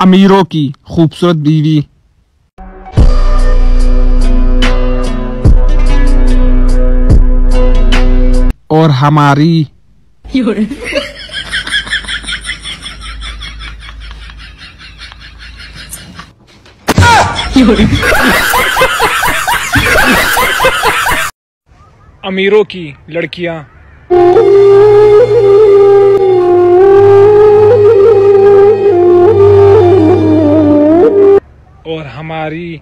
अमीरों की खूबसूरत बीवी। और हमारी। अमीरों की लड़कियाँ। और हमारी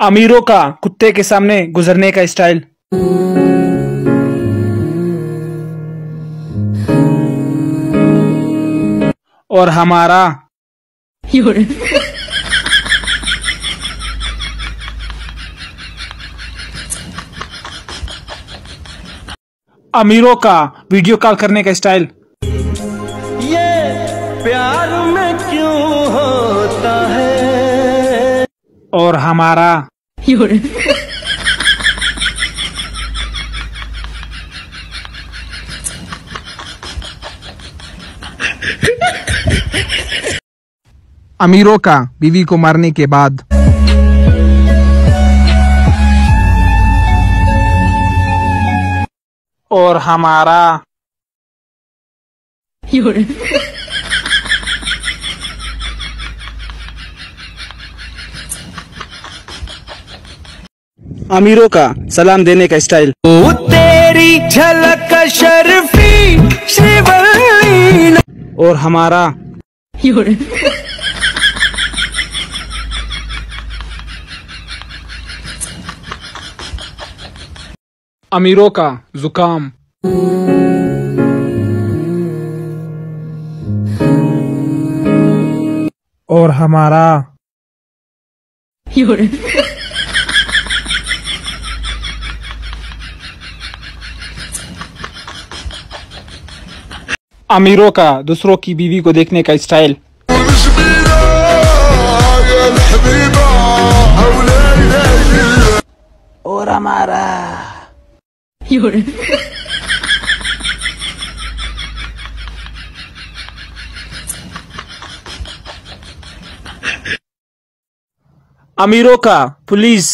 अमीरों का कुत्ते के सामने गुजरने का स्टाइल और हमारा अमीरों का वीडियो कॉल करने का स्टाइल। ये प्यार में क्यों होता है? और हमारा अमीरों का बीवी को मारने के बाद और हमारा अमीरों का सलाम देने का स्टाइल। ओ तेरी झलक शर्फी और हमारा अमीरों का जुकाम और हमारा अमीरों का दूसरों की बीवी को देखने का स्टाइल। और हमारा 有人，अमीरों का पुलिस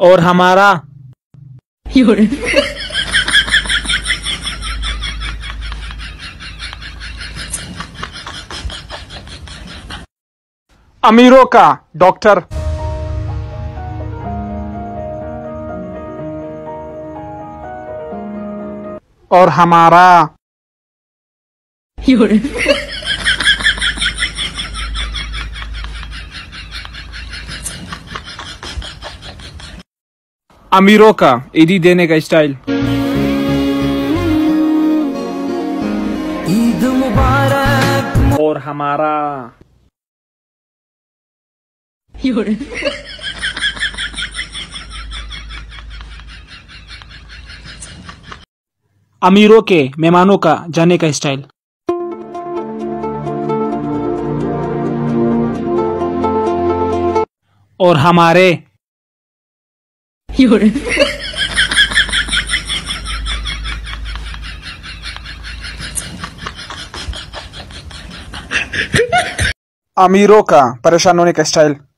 और हमारा अमीरों का डॉक्टर और हमारा अमीरों का ईदी देने का स्टाइल ईद मुबारक। और हमारा 有人。अमीरों के मेहमानों का जाने का स्टाइल। और हमारे अमीरों का परेशान होने का स्टाइल।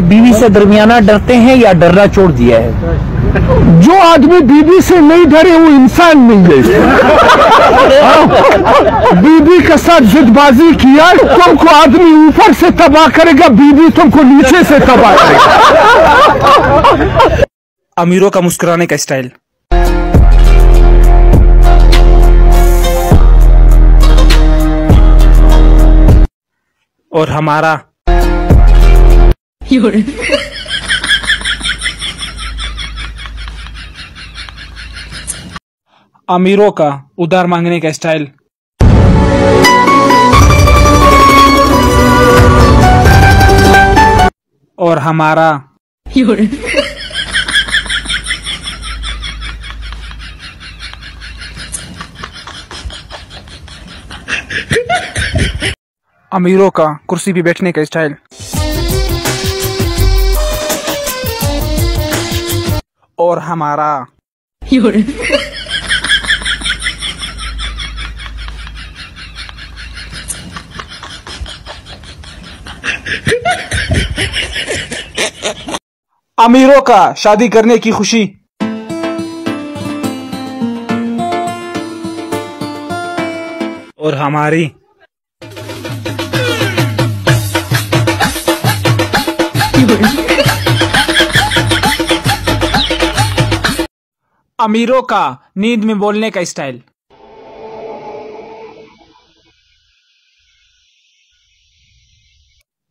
बीवी से दरमियाना डरते हैं या डरना छोड़ दिया है? जो आदमी बीबी से नहीं डरे, वो इंसान मिल गए बीबी के साथ जिदबाजी किया, तुमको आदमी ऊपर से तबाह करेगा बीबी तुमको नीचे से तबाह करेगा। अमीरों का मुस्कुराने का स्टाइल। और हमारा 有人。अमीरों का उधार मांगने का स्टाइल। और हमारा। अमीरों का कुर्सी पे बैठने का स्टाइल। और हमारा। अमीरों का शादी करने की खुशी। और हमारी। अमीरों का नींद में बोलने का स्टाइल।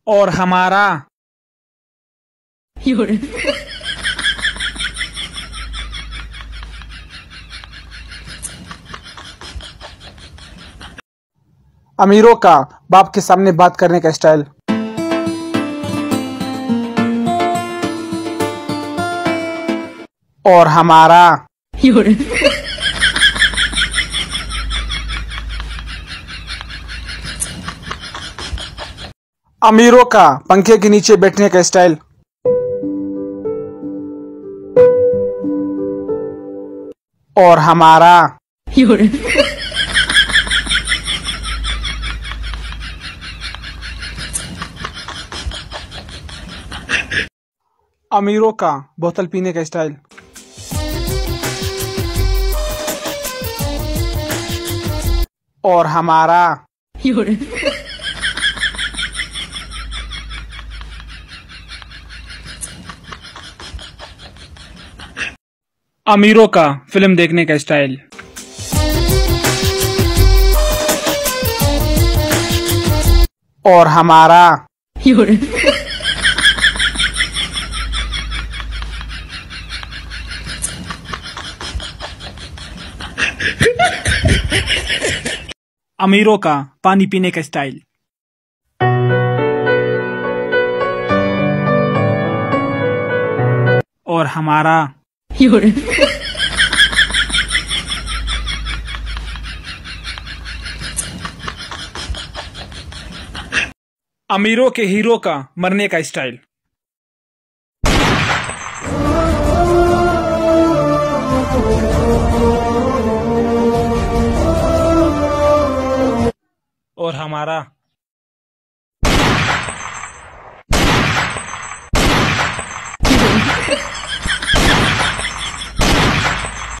और हमारा अमीरों का बाप के सामने बात करने का स्टाइल। और हमारा 有人。अमीरों का पंखे के नीचे बैठने का स्टाइल। और हमारा। अमीरों का बोतल पीने का स्टाइल। और हमारा। अमीरों का फ़िल्म देखने का स्टाइल। और हमारा। अमीरों का पानी पीने का स्टाइल। और हमारा अमीरों के हीरो का मरने का स्टाइल। हमारा।